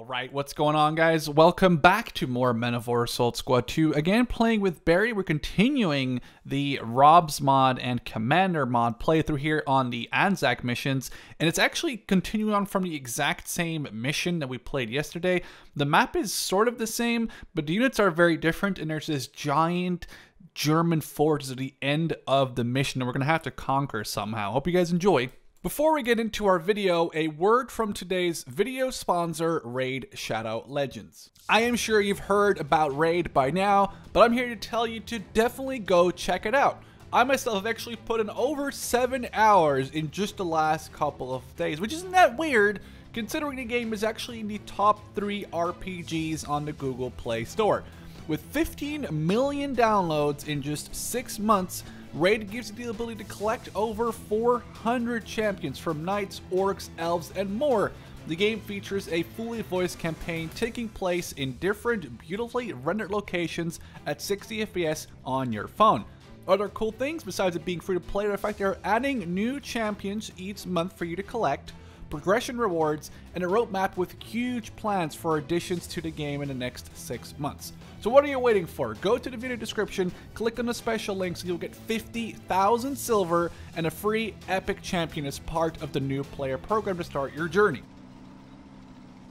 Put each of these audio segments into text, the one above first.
Alright, what's going on guys? Welcome back to more Men of War Assault Squad 2. Again, playing with Barry, we're continuing the Robz mod and Commander mod playthrough here on the Anzac missions. And it's actually continuing on from the exact same mission that we played yesterday. The map is sort of the same, but the units are very different and there's this giant German fortress at the end of the mission that we're going to have to conquer somehow. Hope you guys enjoy. Before we get into our video, a word from today's video sponsor, Raid Shadow Legends. I am sure you've heard about Raid by now, but I'm here to tell you to definitely go check it out. I myself have actually put in over 7 hours in just the last couple of days, which isn't that weird considering the game is actually in the top 3 RPGs on the Google Play Store. With 15 million downloads in just 6 months, Raid gives you the ability to collect over 400 champions from knights, orcs, elves, and more. The game features a fully voiced campaign taking place in different beautifully rendered locations at 60 FPS on your phone. Other cool things besides it being free to play are the fact they're adding new champions each month for you to collect, progression rewards, and a roadmap with huge plans for additions to the game in the next six months. So what are you waiting for? Go to the video description, click on the special links, you'll get 50,000 silver and a free epic champion as part of the new player program to start your journey.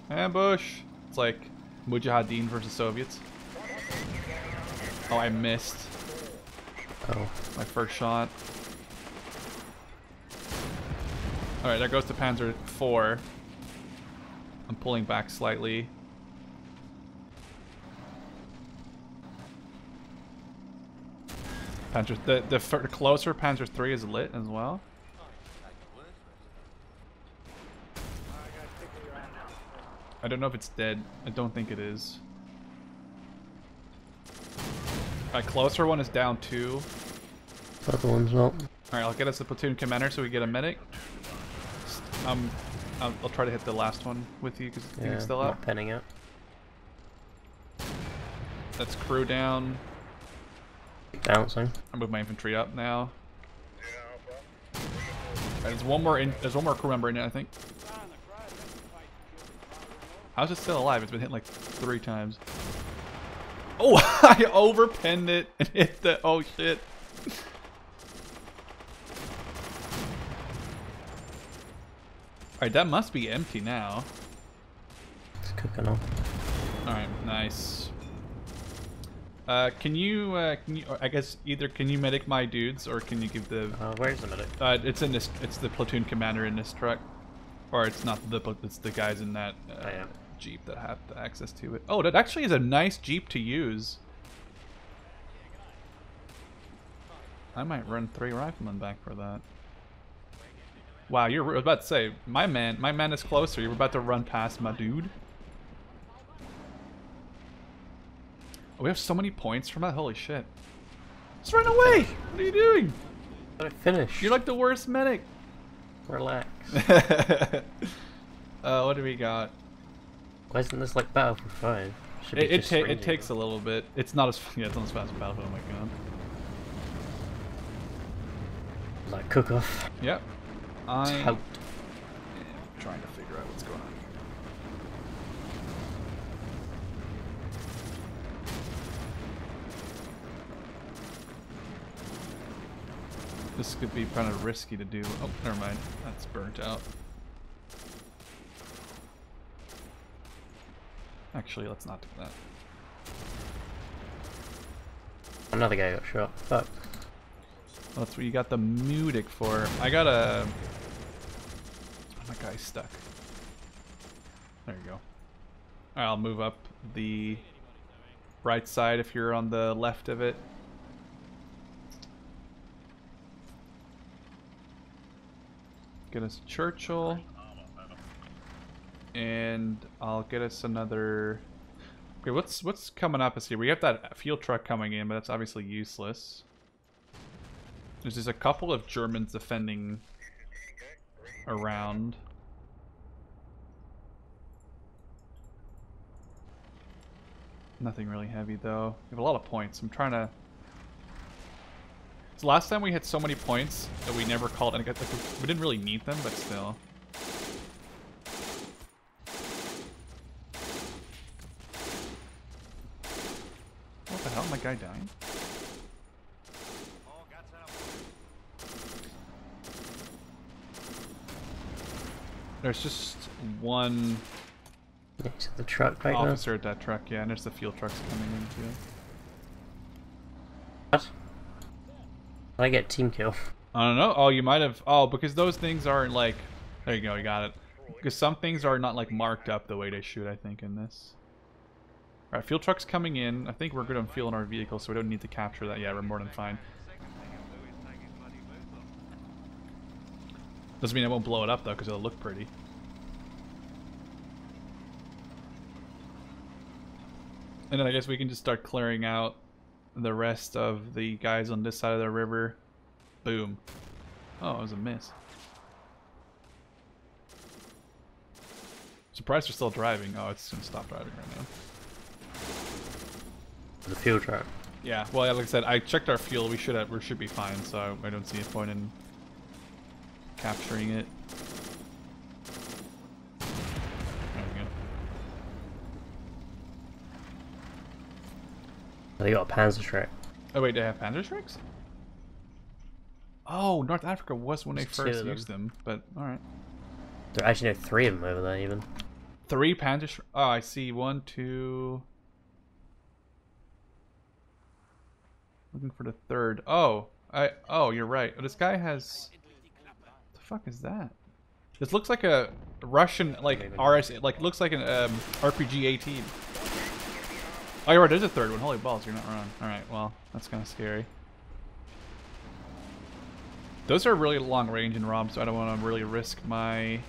Ambush. It's like Mujahideen versus Soviets. Oh, I missed. Oh. My first shot. Alright, there goes the Panzer IV. I'm pulling back slightly. Panzer, the, the, the closer Panzer 3 is lit as well. I don't know if it's dead. I don't think it is. Alright, closer one is down two. Other one's not. Alright, I'll get us the platoon commander so we get a medic. Um, I'll, I'll try to hit the last one with you because Yeah, it's still not up. penning it. That's crew down. Bouncing. I move my infantry up now. Alright, there's one more in, there's one more crew member in it, I think. How's it still alive? It's been hit like three times. Oh, I overpinned it and hit the. Oh shit. Alright, that must be empty now. It's cooking up. Alright, nice. Uh, can you, uh, can you, I guess either can you medic my dudes or can you give the, Uh, where's the medic? uh, it's in this, it's the platoon commander in this truck. Or it's not the, it's the guys in that, uh. Jeep that have the access to it. Oh, that actually is a nice Jeep to use. I might run three riflemen back for that. Wow, you're about to say, my man, my man is closer. You're about to run past my dude. Oh, we have so many points from that. Holy shit! Just run away! What are you doing? Let it finish. You're like the worst medic. Relax. uh, what do we got? Why isn't this like Battlefield 5? It, it, ta it takes a little bit. It's not as yeah, it's not as fast as Battlefield. Oh my god. Like cook off. Yep. I am trying to figure out what's going on. This could be kind of risky to do. Oh, never mind. That's burnt out. Actually, let's not do that. Another guy got shot. Fuck. That's what you got the Mudic for. I got a. My guy's stuck. There you go. Alright, I'll move up the right side if you're on the left of it. Get us Churchill. And I'll get us another. Okay, what's what's coming up is here? We have that field truck coming in, but that's obviously useless. There's just a couple of Germans defending around. Nothing really heavy, though. We have a lot of points. I'm trying to... So last time we had so many points that we never called... And like, we didn't really need them, but still. What the hell? My guy dying? There's just one the truck right now. officer at that truck, yeah, and there's the fuel trucks coming in too. What? Did I get team kill? I don't know. Oh, you might have. Oh, because those things aren't like. There you go. You got it. Because some things are not like marked up the way they should. I think in this. All right, fuel trucks coming in. I think we're good on fuel in our vehicle, so we don't need to capture that. Yeah, we're more than fine. Doesn't mean I won't blow it up though, because it'll look pretty. And then I guess we can just start clearing out the rest of the guys on this side of the river. Boom. Oh, it was a miss. Surprised they're still driving. Oh, it's gonna stop driving right now. The fuel truck. Yeah, well, like I said, I checked our fuel. We should have, we should be fine. So I don't see a point in capturing it. There we go. They got a Panzerschreck. Oh wait, they have Panzerschrecks? Oh, North Africa was when they There's two first them. used them, but all right. There are actually no three of them over there even. Three Panzerschrecks. Oh, I see. One, two. Looking for the third. Oh, I. Oh, you're right. This guy has. The fuck is that? This looks like a Russian like Maybe. RS. Like looks like an um, RPG 18. Oh, you're right. There's a third one. Holy balls, you're not wrong. All right. Well, that's kind of scary. Those are really long range in Rob, so I don't want to really risk my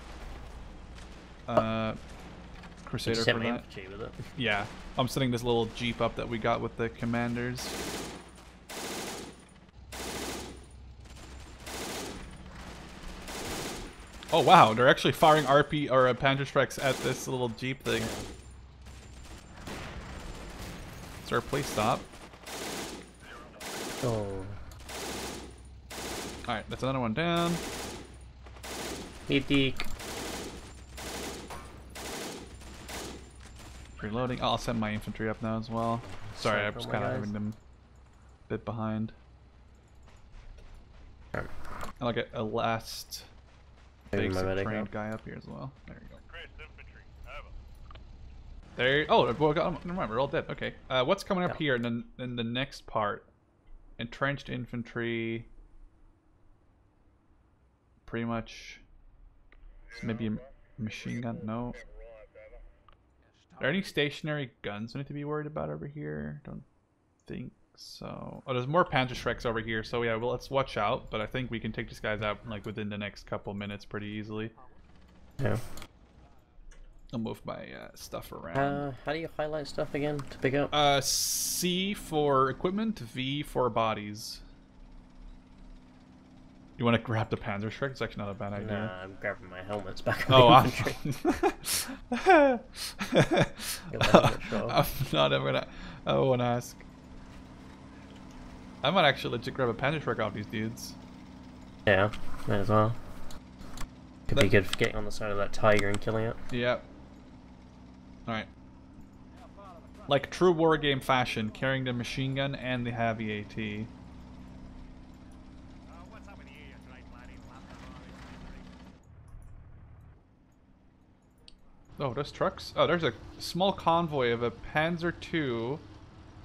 uh, Crusader for that. infantry with it. Yeah, I'm setting this little jeep up that we got with the commanders. Oh wow, they're actually firing RP or uh, Panzerschrecks at this little jeep thing. Sir, please stop. Oh. Alright, that's another one down. Medic. Reloading. I'll send my infantry up now as well. Sorry, I'm just kind of having them a bit behind. And I'll get a last Moving my basic medic trained up. guy up here as well. There you go. There. Oh, well, got- never mind. We're all dead. Okay. Uh, what's coming up Yeah. here in the, in the next part? Entrenched infantry. Pretty much. Maybe a machine gun. No. Are there any stationary guns we need to be worried about over here? Don't think so. Oh, there's more Panzerschrecks over here. So yeah, well, let's watch out. But I think we can take these guys out like within the next couple minutes pretty easily. Yeah. I'll move my uh, stuff around. Uh, how do you highlight stuff again to pick up? Uh, C for equipment, V for bodies. You want to grab the Panzerschreck? It's actually not a bad idea. Nah, I'm grabbing my helmets back on Oh, the I'm, infantry. Get my helmet shot I'm not ever gonna. I won't ask. I might actually legit grab a Panzerschreck off these dudes. Yeah, may as well. Could That- be good for getting on the side of that tiger and killing it. Yep. Alright. Like true war game fashion, carrying the machine gun and the heavy AT. Oh, there's trucks? Oh, there's a small convoy of a Panzer II,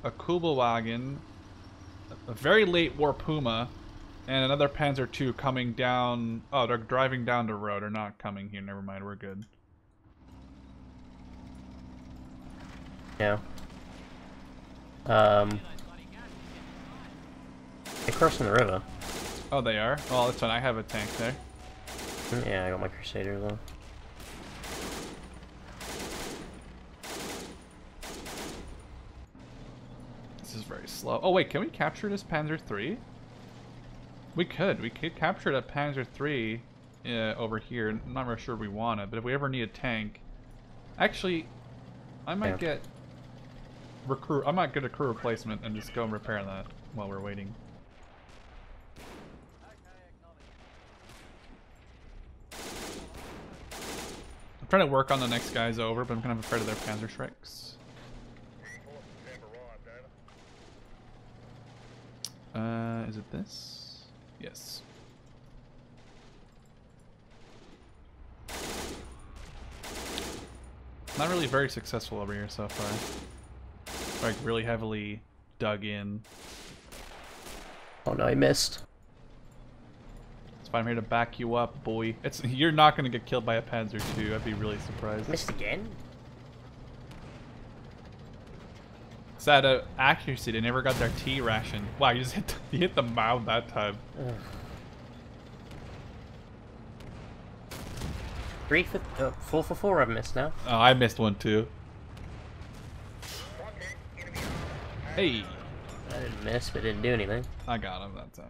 a Kubelwagen, a very late War Puma, and another Panzer II coming down. Oh, they're driving down the road. They're not coming here. Never mind. We're good. Yeah. Um. They're crossing the river. Oh, they are? Well, that's fine. I have a tank there. Yeah, I got my Crusader as is very slow. Oh, wait. Can we capture this Panzer III? We could. We could capture that Panzer III uh, over here. I'm not really sure we want it, but if we ever need a tank... Actually, I might get... Recruit. I might get a crew replacement and just go and repair that while we're waiting. I'm trying to work on the next guys over, but I'm kind of afraid of their Panzerschrecks. Uh, is it this? Yes. Not really very successful over here so far. Like really heavily dug in. Oh no, I missed. That's why I'm here to back you up, boy. It's you're not gonna get killed by a Panzer II. I'd be really surprised. Missed again? It's that uh, accuracy. They never got their T ration. Wow, you just hit the, you hit the mound that time. Ugh. Three for uh, four for four. I've missed now. Oh, I missed one too. Hey, I didn't miss, but didn't do anything. I got him that time.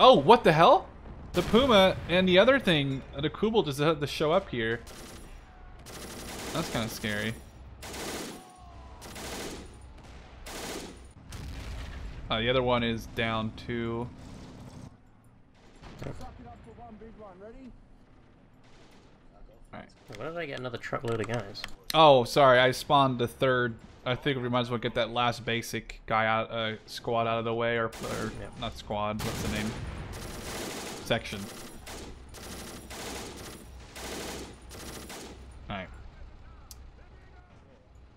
Oh, what the hell? The Puma and the other thing, the Kubel just had to show up here. That's kind of scary. Uh, the other one is down too. Alright. Where did I get another truckload of guys? Oh, sorry, I spawned the third. I think we might as well get that last basic guy out, uh, squad out of the way, or, or Yeah. not squad, what's the name? Section. Alright.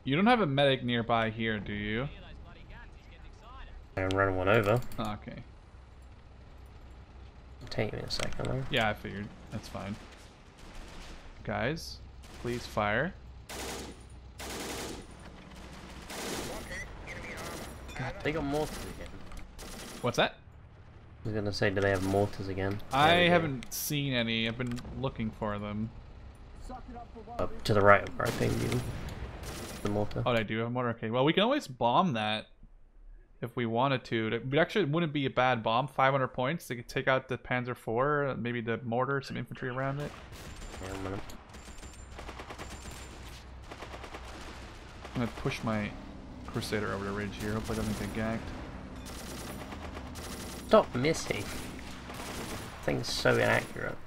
You don't have a medic nearby here, do you? I'm running one over. Oh, okay. Take me a second though. Yeah, I figured. That's fine. Guys, please fire. God, They got mortars again. What's that? I was gonna say, do they have mortars again? I we go. haven't seen any. I've been looking for them. Up to the right of where I pinged you. The mortar. Oh, they do have mortar. Okay, well, we can always bomb that if we wanted to. It actually wouldn't be a bad bomb. 500 points. They could take out the Panzer IV, maybe the mortar, some infantry around it. Yeah, I'm gonna... I'm push my Crusader over the ridge here. Hopefully, it doesn't get gagged. Stop missing. Thing's so inaccurate.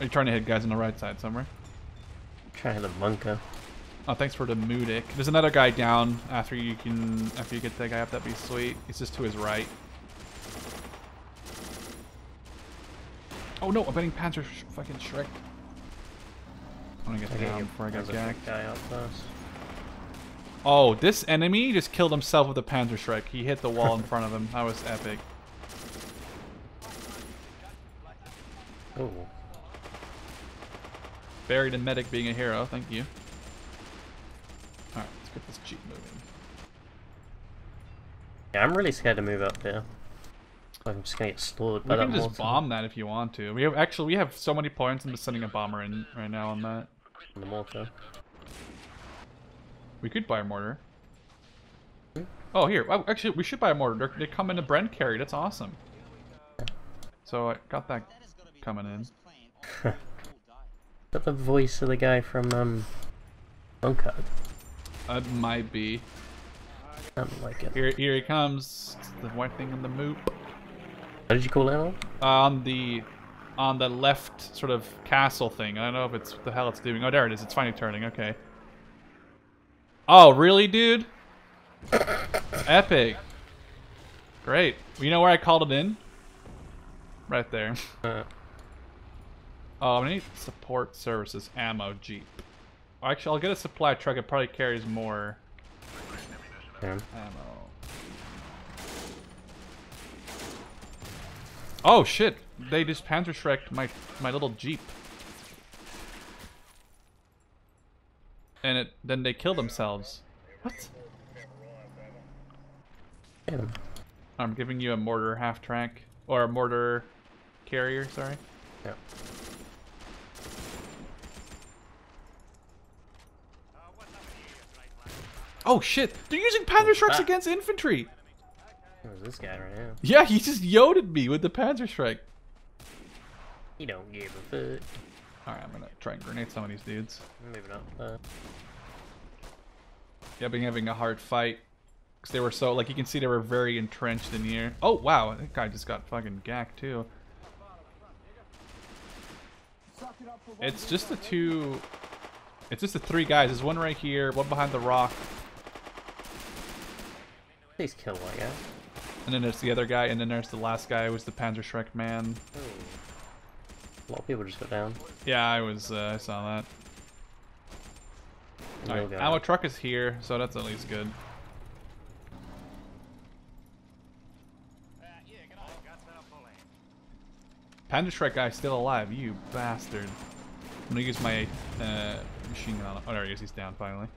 Are you trying to hit guys on the right side somewhere? trying to hit the bunker. Oh, thanks for the Mudic. There's another guy down after you can after you get that guy up. That'd be sweet. He's just to his right. Oh no, I'm betting Panzer sh fucking Shrek. I'm gonna get Okay, down before I get a gagged. guy up first. Oh, this enemy just killed himself with a Panzerschreck. He hit the wall in front of him. That was epic. Oh, Buried in medic being a hero. Thank you. Alright, let's get this jeep moving. yeah, I'm really scared to move up here. I'm just gonna get slaughtered We by can just mortar. bomb that if you want to. We have actually we have so many points. I'm just sending a bomber in right now on that. The mortar. We could buy a mortar. Oh, here. Oh, actually, we should buy a mortar. They're, come in a Bren carry. That's awesome. So I got that coming in. Is that the voice of the guy from um Bunker? That might be. I don't like it. Here, here he comes. It's the white thing on the moop. What did you call that one? On the, on the left sort of castle thing. I don't know if it's what the hell it's doing. Oh, there it is. It's finally turning. Okay. Oh, really, dude? Epic. Great. You know where I called it in? Right there. Uh, Oh, I need support services ammo jeep. Actually, I'll get a supply truck. It probably carries more yeah. ammo. Oh shit! They just Panzerschreck my my little jeep, and it then they kill themselves. What? I'm giving you a mortar half track or a mortar carrier. Sorry. yeah. Oh shit! They're using Panzerschrecks Ah. against infantry. Who's this guy right now? Yeah, he just yoded me with the Panzer Strike. He don't give a fuck. Alright, I'm gonna try and grenade some of these dudes. I'm moving up. Uh, Yeah, been having a hard fight. Because they were so, like, you can see they were very entrenched in here. Oh, wow, that guy just got fucking gacked, too. It's just the two... It's just the three guys. There's one right here, one behind the rock. Please kill that guy. And then there's the other guy, and then there's the last guy, was the Panzerschreck man. Oh. A lot of people just got down. Yeah, I was, uh, I saw that. Alright, go. ammo truck is here, so that's at least good. Panda Shrek guy still alive, you bastard. I'm gonna use my uh, machine gun. Oh, there he is. He's down finally.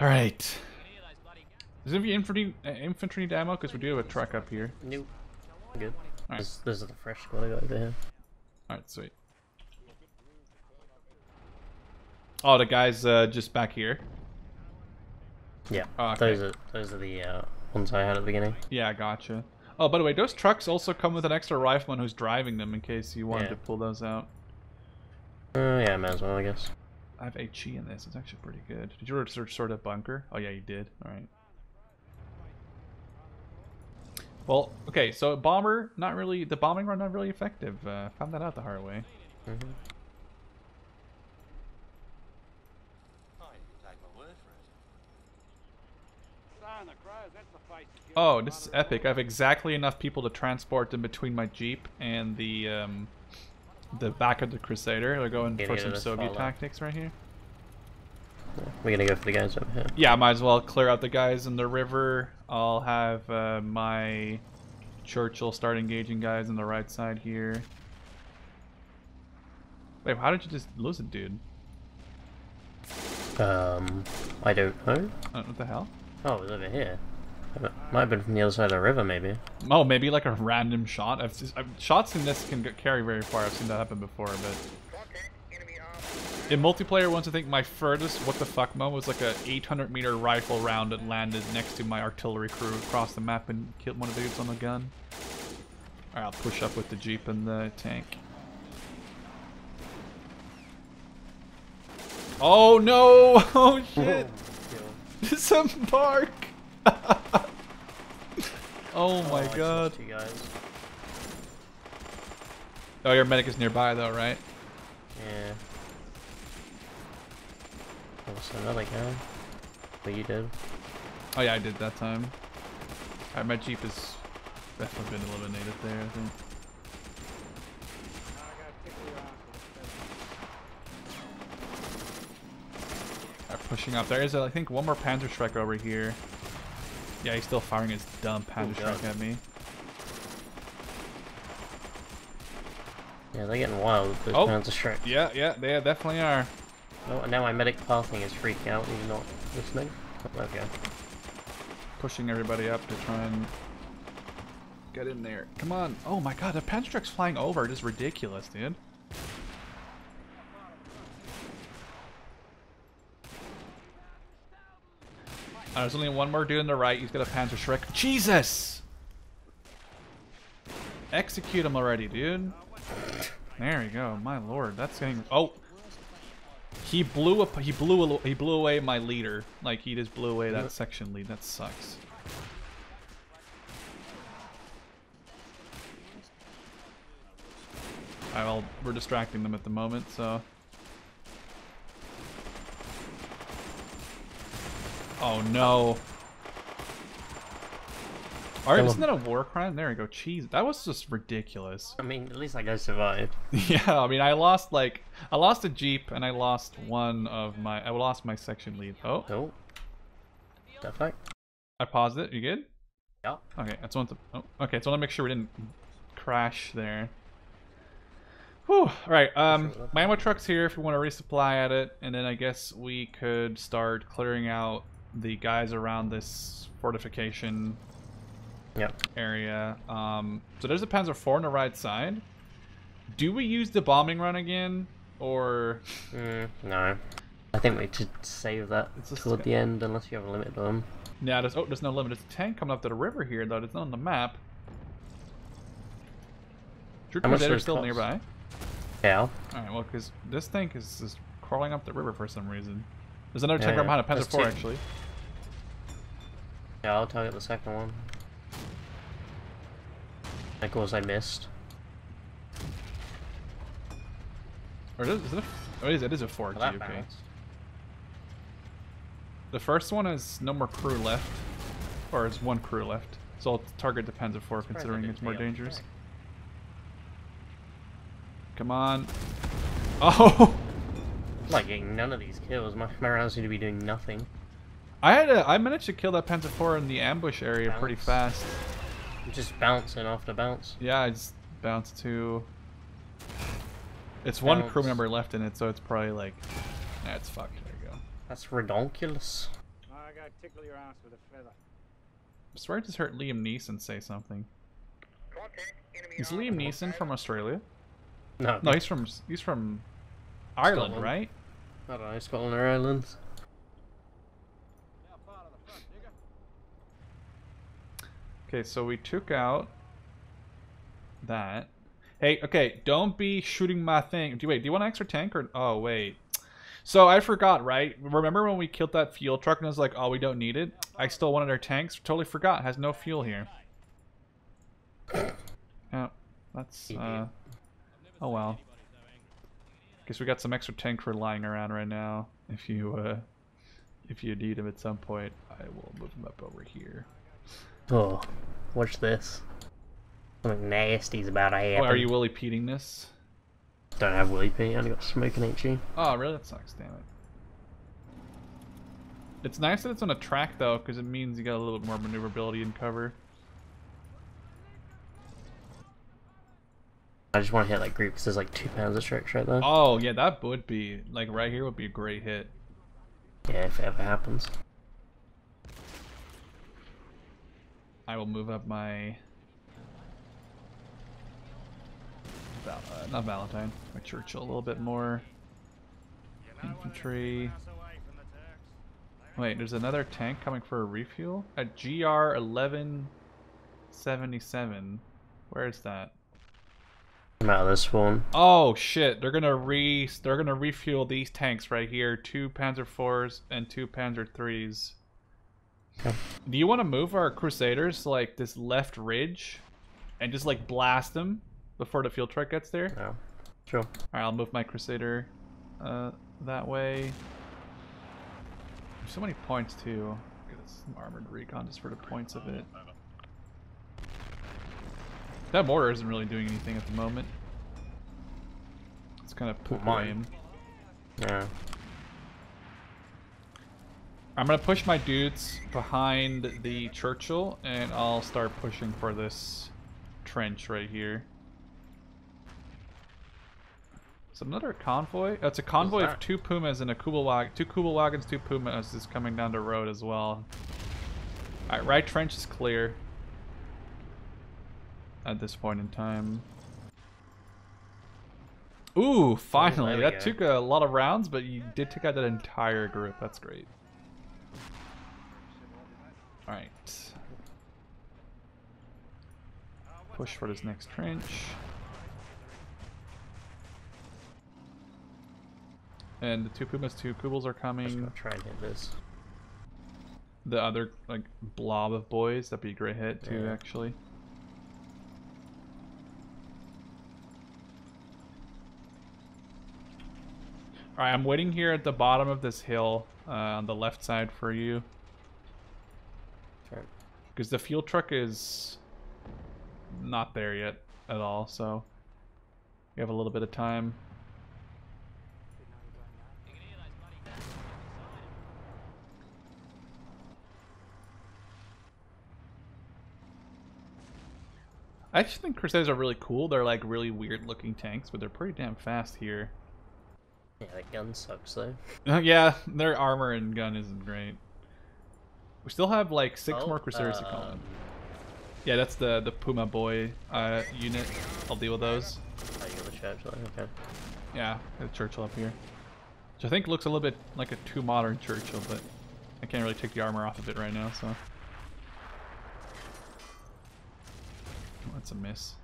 All right. Does any infantry uh, infantry ammo? Because we do have a truck up here. Nope. Good. Alright. This, this is the fresh squad I got over here. All right, sweet. Oh, the guy's uh, just back here. Yeah. Oh, okay. Those are those are the uh, ones I had at the beginning. Yeah, gotcha. Oh, by the way, those trucks also come with an extra rifleman who's driving them in case you wanted Yeah. to pull those out. Uh, yeah, might as well, I guess. I have HE in this. It's actually pretty good. Did you ever search sort of bunker? Oh yeah, you did. All right. Well, okay. So bomber, not really. The bombing run, not really effective. Uh, found that out the hard way. hmm Oh, this is epic. I have exactly enough people to transport in between my jeep and the um, the back of the Crusader. They're going for some Soviet follow. tactics right here. We're gonna go for the guys over here. Yeah, might as well clear out the guys in the river. I'll have uh, my Churchill start engaging guys on the right side here. Wait, how did you just lose it, dude? Um, I don't know. Uh, what the hell? Oh, it was over here. It might have been from the other side of the river, maybe. Oh, maybe like a random shot. I've, just, I've shots in this can get, carry very far. I've seen that happen before, but in multiplayer, once I think my furthest what the fuck mo was like a 800 meter rifle round that landed next to my artillery crew across the map and killed one of the dudes on the gun. Alright, I'll push up with the jeep and the tank. Oh no! Oh shit! Disembark! Oh, oh my I god. lost guys. Oh, your medic is nearby though, right? Yeah. Also another guy. What you did? Oh yeah, I did that time. Alright, my jeep is definitely been eliminated there, I think. Alright, pushing up. There is, uh, I think, one more Panzerschreck over here. Yeah, he's still firing his dumb Panzer. Shrek at me. Yeah, they're getting wild with those Oh. of Shrek. Yeah, yeah, they definitely are. Oh, and now my medic pathing is freaking out. He's not listening. Oh, okay. Pushing everybody up to try and get in there. Come on. Oh my god, the Panzer flying over. It is ridiculous, dude. Uh, there's only one more dude on the right. He's got a Panzerschreck. Jesus! Execute him already, dude. There you go. My lord, that's getting. Oh, he blew up. He blew. a- He blew away my leader. Like he just blew away that section lead. That sucks. Alright, well, we're distracting them at the moment, so. Oh no. Alright, Kill isn't that a war crime? There we go. Cheese. That was just ridiculous. I mean, at least that guy survived. Yeah, I mean, I lost like I lost a jeep and I lost one of my I lost my section lead. Oh, Oh. That fact? I paused it. You good? Yeah. Okay, That's one. want. Oh, okay, so I want to make sure we didn't crash there. Whew. All right. Um, Sure, my ammo truck's here if you want to resupply at it, and then I guess we could start clearing out the guys around this fortification Yep. area. Um, so there's a Panzer IV on the right side. Do we use the bombing run again, or Mm, no. I think we should save that It's just- toward the end unless you have a limit on them. yeah? There's oh, there's no limit. There's a tank coming up to the river here though. It's not on the map. Troop How much Crusader still cost? nearby. Yeah. All right, well, because this tank is, is crawling up the river for some reason. There's another tank Yeah, right behind a. Panzer IV actually. Yeah, I'll target the second one. Of course, I missed. Or is it, is it a, oh, it is, it is a 4G, Well, that okay. The first one has no more crew left. Or is one crew left. So I'll target IV Surprised I considering it's more dangerous. track. Come on. Oh! I'm not getting none of these kills. My, my rounds seem to be doing nothing. I had a, I managed to kill that Panzer IV in the ambush area pretty fast. I'm just bouncing off the bounce. Yeah, I just bounced to. It's one crew member left in it, so it's probably like. Nah, it's fucked. There you go. That's redonkulous. I gotta tickle your ass with a feather. I swear I just heard Liam Neeson say something. Is Liam Neeson from Australia? No, No, he's from he's from Ireland, Scotland. right? I don't know, Scotland or Ireland. Now part of the front, digger. Okay, so we took out that. Hey, okay, don't be shooting my thing. Do wait, do you want an extra tank or oh wait. So I forgot, right? Remember when we killed that fuel truck and it was like, oh we don't need it? I still wanted our tanks. Totally forgot. Has no fuel here. Yeah, that's uh oh well. Guess we got some extra tank for lying around right now. If you uh if you need them at some point, I will move them up over here. Oh, watch this. Something nasty's about to happen. Oh, are you Willie Peting this? Don't have Willy P. I only got smoking HE. Oh, really? That sucks. Damn it. It's nice that it's on a track though, because it means you got a little bit more maneuverability and cover. I just want to hit like group because there's like two pounds of stretch right there. Oh yeah, that would be like right here would be a great hit. Yeah, if it ever happens. I will move up my. Val- uh, not Valentine, my Churchill a little bit more. Infantry. Wait, there's another tank coming for a refuel? A GR 1177. Where is that? I'm out of this one. Oh shit! They're gonna re they're gonna refuel these tanks right here. Two Panzer fours and two Panzer threes. Okay. Do you want to move our Crusaders to, like this left ridge, and just like blast them before the field truck gets there? No. Sure. All right, I'll move my Crusader uh, that way. There's so many points too. Get some armored recon just for the points of it. That mortar isn't really doing anything at the moment. It's kind of poop Mine. Yeah. I'm gonna push my dudes behind the Churchill, and I'll start pushing for this trench right here. Another convoy? Oh, it's a convoy of two Pumas and a Kubelwagen. Two Kubelwagens, two Pumas is coming down the road as well. Alright, right trench is clear. At this point in time. Ooh, finally. that took a lot of rounds, but you did take out that entire group. That's great. Alright. Push for this next trench. And the two Pumas, two Kubels are coming. gonna try and hit this. The other like blob of boys, that'd be a great hit too, Yeah. actually. Alright, I'm waiting here at the bottom of this hill uh, on the left side for you. Because the fuel truck is not there yet at all, so we have a little bit of time. I actually think Crusaders are really cool. They're like really weird looking tanks, but they're pretty damn fast here. Yeah, that gun sucks though. yeah, their armor and gun isn't great. We still have like six Oh, more Crusaders to come um, in. Yeah, that's the the Puma Boy uh, unit. I'll deal with those. Oh, you got the church line, okay. Yeah, the Churchill up here. Which I think looks a little bit like a too modern Churchill, but I can't really take the armor off of it right now, so. Oh, that's a miss.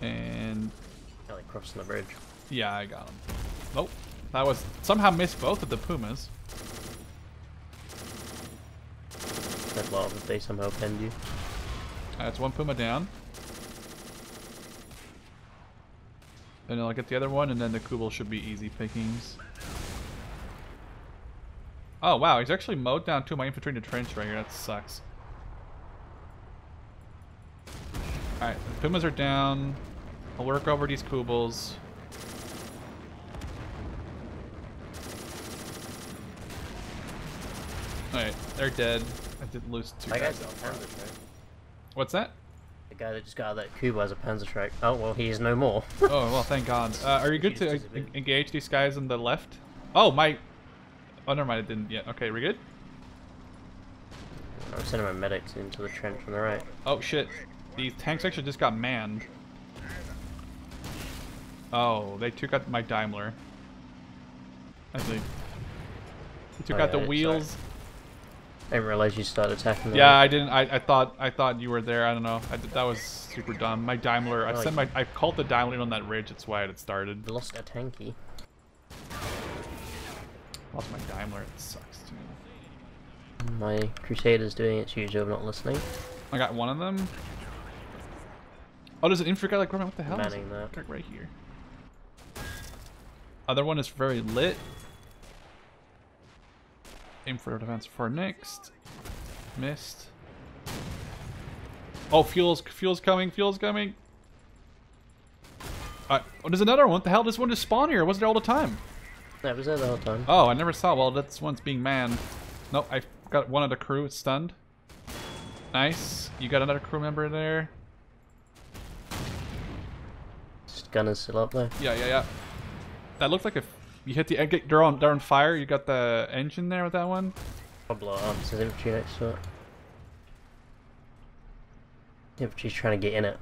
And Yeah, like crossing the bridge. yeah, I got him. Nope. That was somehow missed both of the Pumas. That love if they somehow pinned you. That's one Puma down. Then I'll get the other one, and then the Kubel should be easy pickings. Oh wow, he's actually mowed down two of my infantry in the trench right here. That sucks. Alright, the Pumas are down. I'll work over these Kubels. Alright, they're dead. I did lose two That guys. guy's got a What's that? The guy that just got out of that Cuba has a Panzer Strike. Oh, well, he is no more. Oh, well, thank God. Uh, are you good to en- engage these guys on the left? Oh, my... Oh, never mind, it didn't yet. Okay, we good? I'm sending my medics into the trench on the right. Oh, shit. These tanks actually just got manned. Oh, they took out my Daimler. I think. They took Oh, out yeah, the wheels. I didn't realize you started attacking the Yeah. I didn't. I, I thought I thought you were there. I don't know. I, that was super dumb. My Daimler. I Oh, sent my. I called the Daimler in on that ridge. That's why it started. We lost a tanky. Lost my Daimler. It sucks too. My Crusader's doing its usual of not listening. I got one of them. Oh, there's an guy like running. What the hell? Manning that. Right here. Other one is very lit. Aim for defense for next. Missed. Oh, fuel's fuel's coming. Fuel's coming. Uh, oh, there's another one. What the hell? This one just spawned here. It wasn't there all the time. That was there the whole time. Oh, I never saw. Well, this one's being manned. Nope, I got one of the crew. It's stunned. Nice. You got another crew member there. Just Gunner's still up there. Yeah, yeah, yeah. That looked like if you hit the. They're on, they're on fire. You got the engine there with that one. I'll blow up. There's infantry next to it. Infantry's trying to get in it.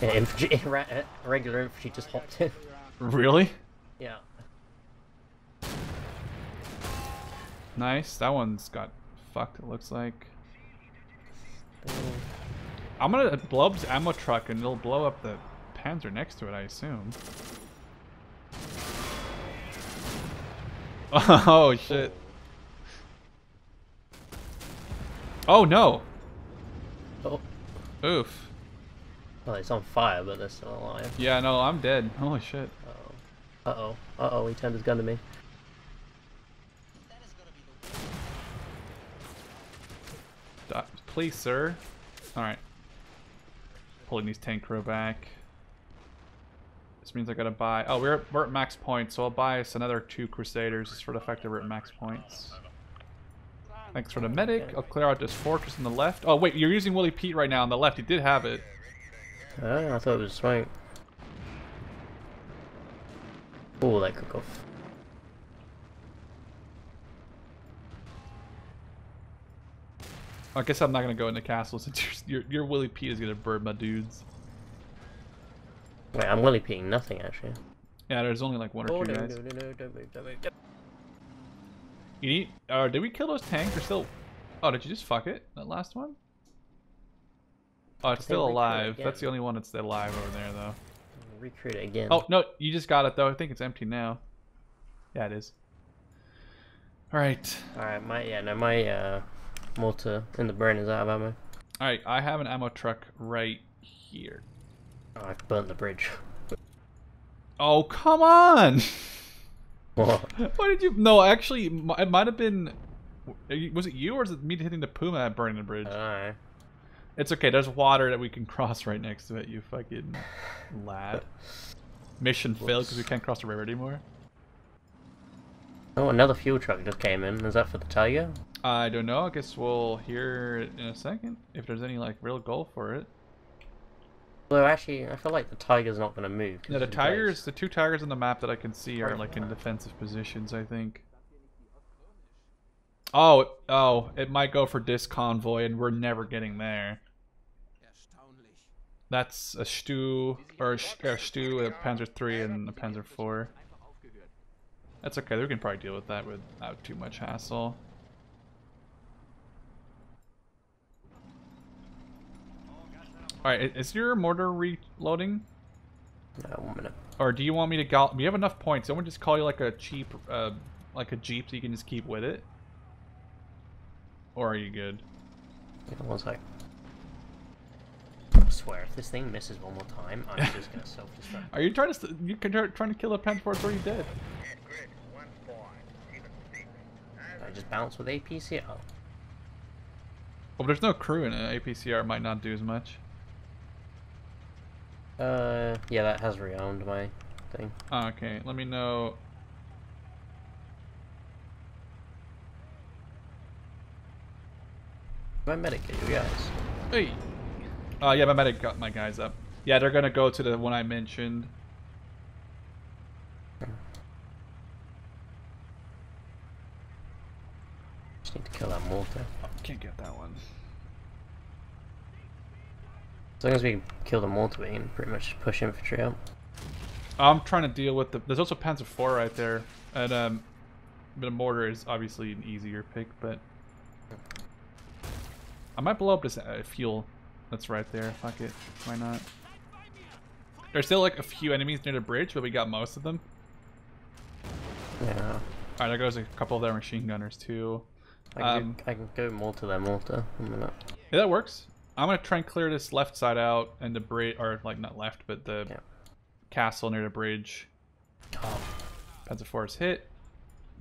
Yeah, infantry, regular infantry just hopped in. Really? Yeah. Nice. That one's got fucked. It looks like. Oh, I'm gonna blow up the ammo truck and it'll blow up the Panzer next to it. I assume. Oh shit. Oh no. Oh. Oof. Well, it's on fire, but they're still alive. Yeah, no, I'm dead. Holy shit. Uh-oh. Uh-oh. Uh-oh, he turned his gun to me. Please, sir. Alright. Pulling these tank crew back. This means I gotta buy... Oh, we're, we're at max points, so I'll buy us another two Crusaders just for the fact that we're at max points. Thanks for the medic. I'll clear out this fortress on the left. Oh, wait, you're using Willie Pete right now on the left. He did have it. Oh, I thought it was smoke. Oh, that cook off. I guess I'm not gonna go into castle since your, your, your Willie Pete is gonna burn my dudes. Wait, I'm Willy peeing nothing, actually. Yeah, there's only like one or Oh, two no, guys. no, no, no, don't move, don't move. don't- You need, uh, did we kill those tanks? They're still. Oh, did you just fuck it? That last one? Oh, it's still we it alive. That's the only one that's still alive over there, though. Recruit it again. Oh no, you just got it though. I think it's empty now. Yeah, it is. All right, Alright, my, yeah, no, my, uh, mortar in the burn is out of ammo. all right. I have an ammo truck right here. Oh, I've burnt the bridge. Oh come on! What? Why did you? No, actually, it might have been. Was it you or is it me hitting the puma at burning the bridge? It's okay. There's water that we can cross right next to it. You fucking lad. Mission failed because we can't cross the river anymore. Oh, another fuel truck just came in. Is that for the Tiger? I don't know. I guess we'll hear in a second if there's any like real goal for it. Well, actually, I feel like the Tiger's not going to move. Yeah, the in place. tigers, the two tigers on the map that I can see are like in defensive positions. I think. Oh, oh, it might go for this convoy, and we're never getting there. That's a Stu or a, a Stu, a Panzer three, and a Panzer four. That's okay. We can probably deal with that without too much hassle. All right, is your mortar reloading? No, one minute. Or do you want me to go? We have enough points. Don't we just call you like a cheap, uh, like a jeep, so you can just keep with it? Or are you good? On one sec. I swear, if this thing misses one more time, I'm just going to self-destruct. Are you trying to you can trying to kill a Panther? It's you dead. I just bounce with APC? Oh, Well, there's no crew in it. APCR might not do as much. Uh, yeah, that has rearmed my thing. Oh, okay, let me know. My medic you guys. Hey. Uh, yeah, my medic got my guys up. Yeah, they're gonna go to the one I mentioned. Just need to kill that mortar. Can't get that one. As long as we can kill the mortar, we can pretty much push infantry out. I'm trying to deal with the. There's also Panzer IV right there, and um, but a mortar is obviously an easier pick, but I might blow up this uh, fuel that's right there. Fuck it, why not? There's still like a few enemies near the bridge, but we got most of them. Yeah. Alright, there goes a couple of their machine gunners too. I can, Um, go, I can go mortar their mortar in a minute. Yeah, that works. I'm gonna try and clear this left side out and the bridge, or like not left, but the Yeah. castle near the bridge. Oh. Panzer IV is hit.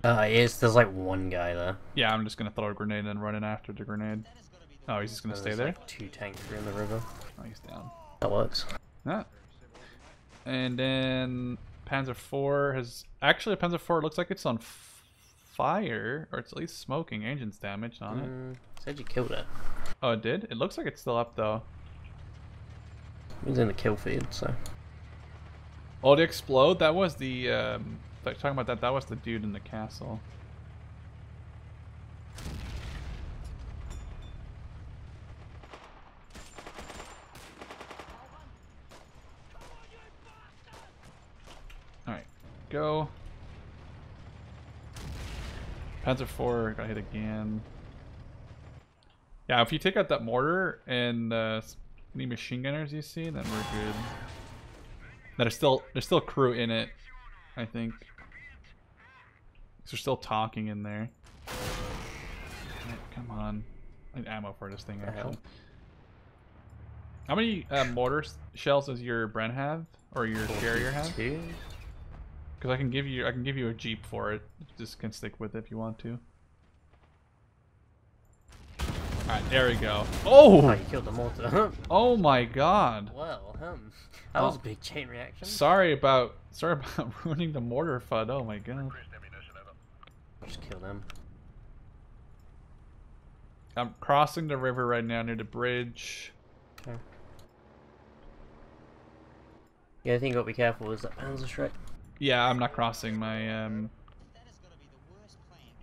Uh, is, there's like one guy there. Yeah, I'm just gonna throw a grenade and run in after the grenade. Oh, he's just gonna stay there. Like two tanks are in the river. Oh, he's down. That works. Yeah. And then Panzer IV has actually Panzer IV looks like it's on fire, or it's at least smoking. Engines damaged on it. Mm, said you killed it. Oh, it did. It looks like it's still up though. He's in the kill feed, so. Oh, to explode. That was the. Um, like, talking about that. That was the dude in the castle. All right, go. Panzer IV got hit again. Yeah, if you take out that mortar and uh, any machine gunners you see, then we're good. That are still there's still crew in it, I think. 'Cause they're still talking in there. Come on, I need ammo for this thing actually. How many uh, mortar shells does your Bren have, or your carrier have? Two? Because I can give you I can give you a jeep for it. Just can stick with it if you want to. All right, there we go. Oh, Oh, you killed the mortar. oh my God. well, um, that was Oh. a big chain reaction. Sorry about sorry about ruining the mortar fud. Oh my god. Just kill them. I'm crossing the river right now near the bridge. Okay. Thing you got to be careful is that Panzerschreck. Yeah, I'm not crossing my um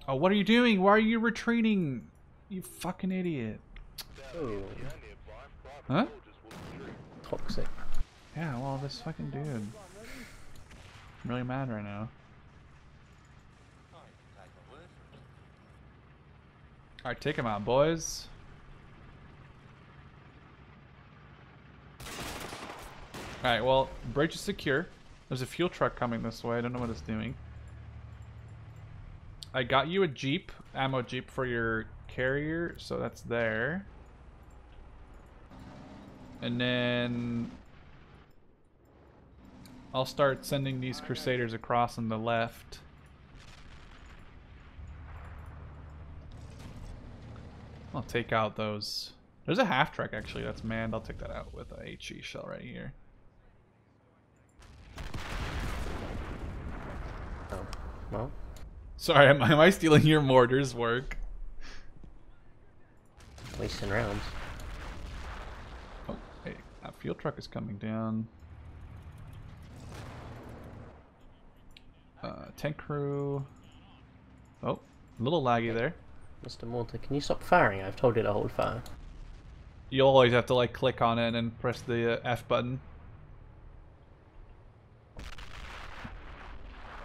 Oh, what are you doing? Why are you retreating? You fucking idiot. Oh, Huh? toxic. Yeah, well, this fucking dude. I'm really mad right now. Alright, take him out, boys. Alright, well, bridge is secure. There's a fuel truck coming this way. I don't know what it's doing. I got you a Jeep, ammo Jeep for your carrier, so that's there. And then I'll start sending these crusaders across on the left. I'll take out those. There's a half track actually that's manned. I'll take that out with a HE shell right here. Well, Sorry, am, am I stealing your mortars work? wasting rounds. Oh, hey, that field truck is coming down. Uh, tank crew. Oh, a little laggy there. Mr. Mortar, can you stop firing? I've told you to hold fire. You'll always have to like click on it and press the uh, F button.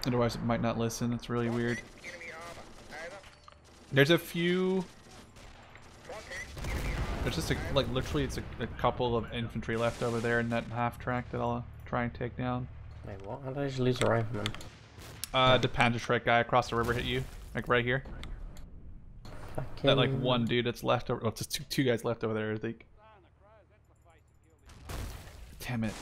Otherwise, it might not listen. It's really weird. There's a few. There's just a, like literally, it's a, a couple of infantry left over there in that half track that I'll try and take down. Wait, what? How did I just lose a rifleman? Uh, the Panzerschreck guy across the river hit you, like right here. Fucking... That like one dude that's left over. Oh, it's just two, two guys left over there. I think. Damn it.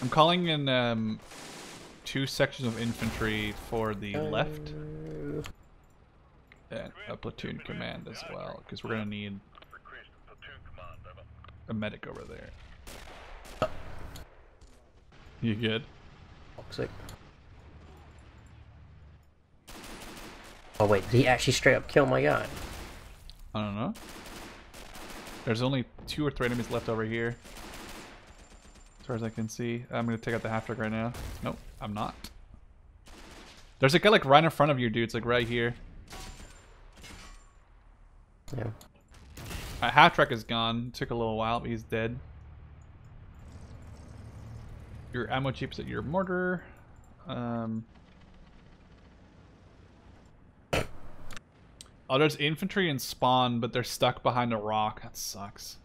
I'm calling in um, two sections of infantry for the left Uh, and a platoon command as well, because we're gonna need a medic over there. You good? Toxic. Oh wait, did he actually straight up kill my guy? I don't know. There's only two or three enemies left over here. As far as I can see. I'm gonna take out the half track right now. Nope, I'm not. There's a guy like right in front of you, dude. It's like right here. Yeah. Uh, half track is gone. Took a little while, but he's dead. Your ammo chips at your mortar. Um. Oh, there's infantry and spawn, but they're stuck behind a rock. That sucks.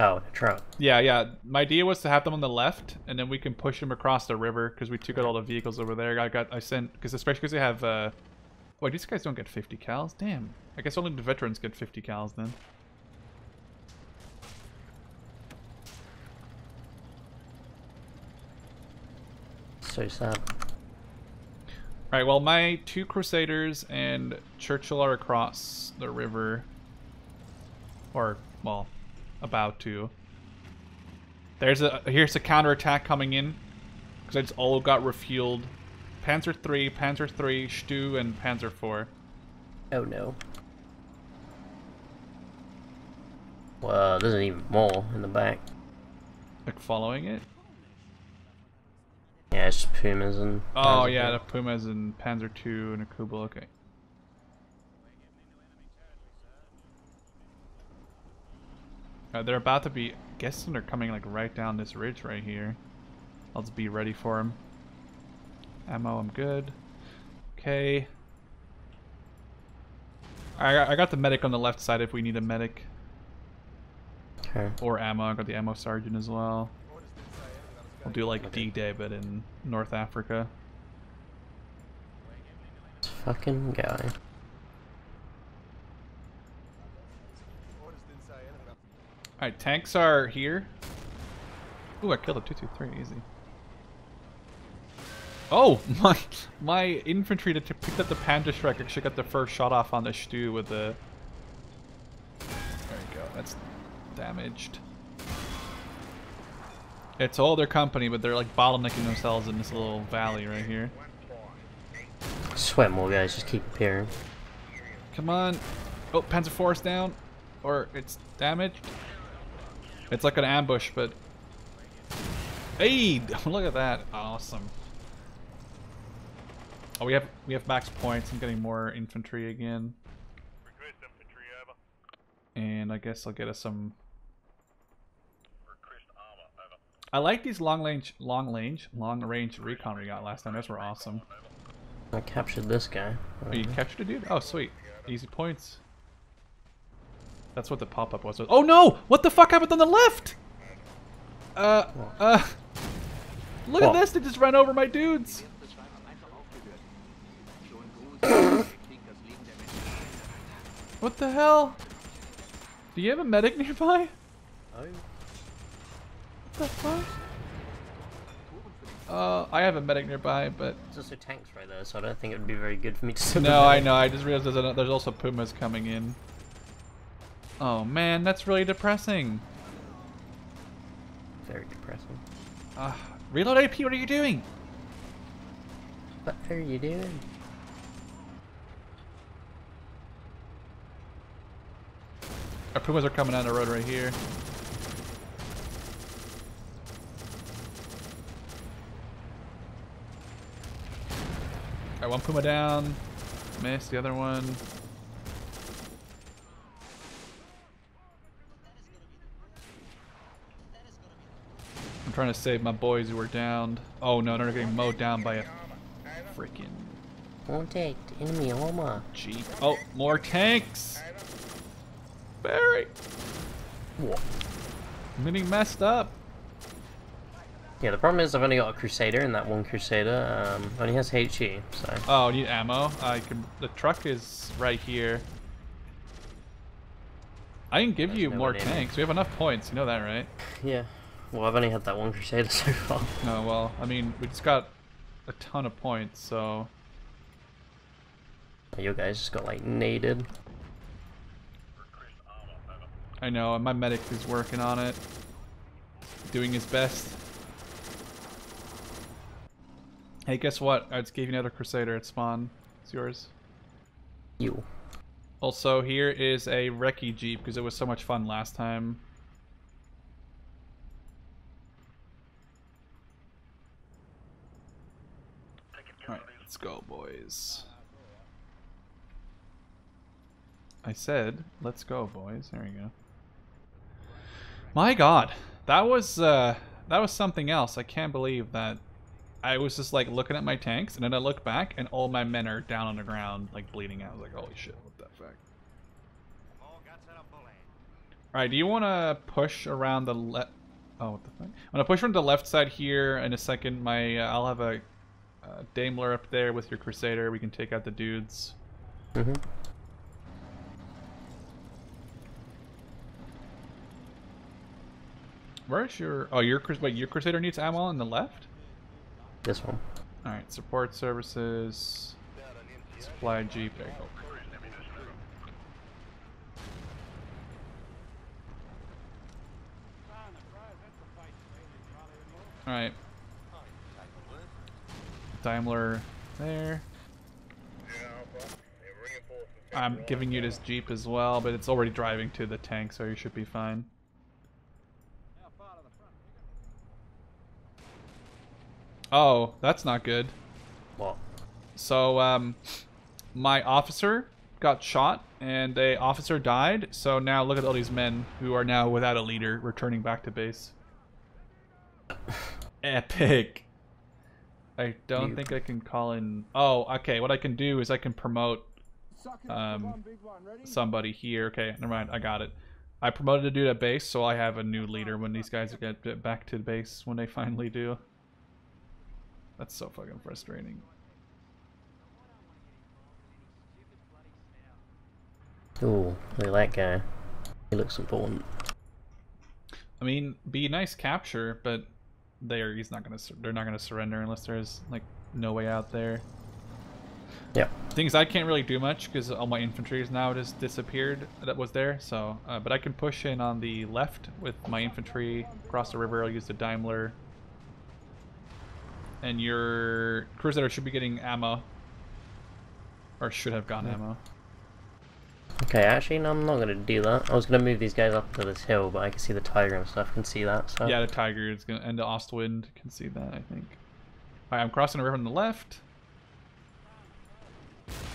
Oh, the truck. Yeah, yeah. My idea was to have them on the left, and then we can push them across the river because we took out all the vehicles over there. I got, I sent, because especially because they have. uh Wait, these guys don't get 50 cals. Damn. I guess only the veterans get 50 cals then. So sad. Right, well, my two Crusaders and Churchill are across the river. Or, well, about to. There's a, here's a counterattack coming in. Because I just all got refueled. Panzer 3, Panzer 3, Stu, and Panzer 4. Oh no. Well, there's an even more in the back. Like, following it. Yeah, it's just Pumas and. Oh, yeah, IV. the Pumas and Panzer 2 and a Kubel, okay. Uh, they're about to be, guessing they're coming like right down this ridge right here. I'll just be ready for them. Ammo, I'm good. Okay. I got, I got the medic on the left side if we need a medic. Okay. Or ammo, I got the ammo sergeant as well. We'll do like D-Day but in North Africa. This fucking guy. Alright, tanks are here. Ooh, I killed a 223, easy. Oh, my my infantry that picked up the Panzerschreck actually got the first shot off on the Stu with the... There you go, that's damaged. It's all their company, but they're like bottlenecking themselves in this little valley right here. Sweat more guys, just keep appearing. Come on. Oh, Panzer is down. Or it's damaged. It's like an ambush, but... Hey! Look at that. Awesome. Oh, we have we have max points. I'm getting more infantry again. Infantry over. And I guess I'll get us some... Armor over. I like these long range, long range, long range recon we got last time. Those were awesome. I captured this guy. Oh, you captured a dude? Oh, sweet. Easy points. That's what the pop-up was. Oh no! What the fuck happened on the left? Uh, uh... Look at this, they just ran over my dudes! what the hell? Do you have a medic nearby? Oh. What the fuck? Uh, I have a medic nearby, but... There's also tanks right there, so I don't think it would be very good for me to No, I know, I just realized there's, a, there's also Pumas coming in. Oh man, that's really depressing. Very depressing. Uh, reload AP, what are you doing? What are you doing? Our Pumas are coming down the road right here. Alright, one Puma down. Miss the other one. Trying to save my boys who were downed. Oh no, they're getting mowed down by a freaking Contact enemy armor. jeep. Oh, more tanks! Barry! What? I'm getting messed up. Yeah, the problem is I've only got a Crusader, and that one Crusader um, only has HE, so... Oh, need ammo. I can. The truck is right here. I can give There's you no more tanks. We have enough points. You know that, right? Yeah. Well, I've only had that one Crusader so far. Oh well, I mean, we just got a ton of points, so You guys just got like naded. Request armor. Over. I know, and my medic is working on it. Doing his best. Hey, guess what? I just gave you another Crusader at spawn. It's yours. You. Also, here is a Recce Jeep, because it was so much fun last time. Alright, let's go, boys. I said, let's go, boys. There we go. My god. That was, uh, that was something else. I can't believe that I was just, like, looking at my tanks, and then I look back, and all my men are down on the ground, like, bleeding out. I was like, holy shit, what the fuck? Alright, do you want to push around the left... Oh, what the fuck? I'm going to push from the left side here in a second. My, uh, I'll have a uh, Daimler up there with your Crusader. We can take out the dudes. Mm-hmm. Where's your... Oh, your, wait, your Crusader needs ammo on the left? This one. Alright, support services... Supply Jeep, there you go. Alright. Daimler there. I'm giving you this Jeep as well, but it's already driving to the tank, so you should be fine. Oh, that's not good. What? So, um, my officer got shot, and a officer died. So now look at all these men who are now without a leader, returning back to base. Epic. I don't You- think I can call in. Oh, okay. What I can do is I can promote um, somebody here. Okay, never mind. I got it. I promoted a dude at base, so I have a new leader when these guys get back to the base when they finally do. That's so fucking frustrating. Ooh, look at that guy. He looks important. I mean, be nice capture, but they're he's not gonna they're not gonna surrender unless there's like no way out there. Yeah. Things I can't really do much because all my infantry is now just disappeared that was there. So, uh, but I can push in on the left with my infantry across the river. I'll use the Daimler, and your crusader should be getting ammo, or should have gotten ammo. Okay, actually, no, I'm not gonna do that. I was gonna move these guys up to this hill, but I can see the tiger and stuff. Can see that. So Yeah, the tiger is gonna and the Ostwind can see that. I think. All right, I'm crossing the river on the left.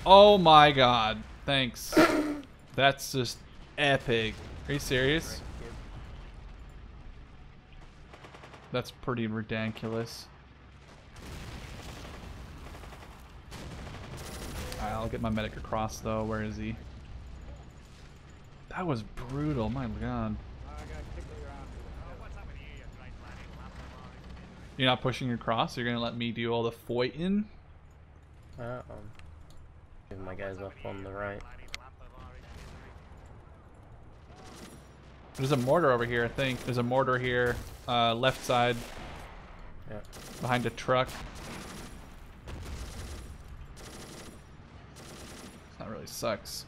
Oh my god! Thanks. That's just epic. Are you serious? That's pretty ridiculous. Alright, I'll get my medic across though. Where is he? That was brutal. My god. I got tickle your arms with a feather. You're not pushing across. You're gonna let me do all the fighting. Uh, um, moving my guys up on the right. There's a mortar over here, I think. There's a mortar here, uh, left side, Yeah. behind a truck. That really sucks.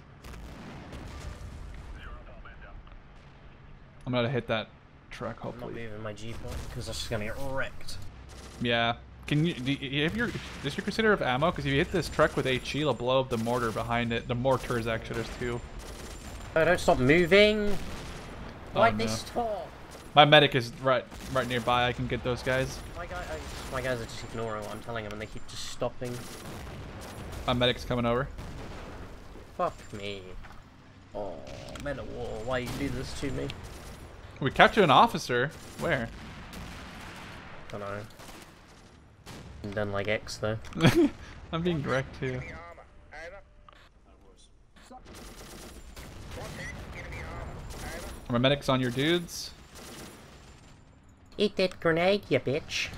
I'm gonna hit that truck, hopefully. I'm not moving my jeep because that's just gonna get wrecked. Yeah. Can you, do you have your, does your Crusader of ammo? Because if you hit this truck with HE, it'll blow up the mortar behind it. The mortars, actually, there's two. Oh, don't stop moving! Oh, Why no. they stop? My medic is right right nearby. I can get those guys. My guy, I, my guys are just ignoring what I'm telling them, and they keep just stopping. My medic's coming over. Fuck me. Oh, men of war, why you do this to me? We captured an officer. Where? I don't know. Done like X though. I'm being direct too. My medic's on your dudes. Eat that grenade, you bitch.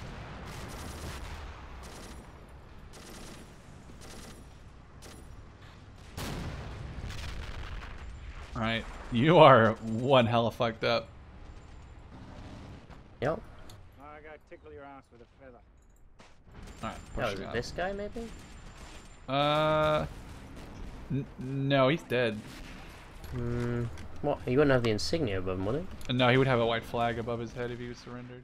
Alright. You are one hella fucked up. Yep. Oh, I gotta tickle your ass with a feather. Alright, Oh, is it this guy maybe? Uh, n- no, he's dead. Hmm. What? He wouldn't have the insignia above him, would he? No, he would have a white flag above his head if he was surrendered.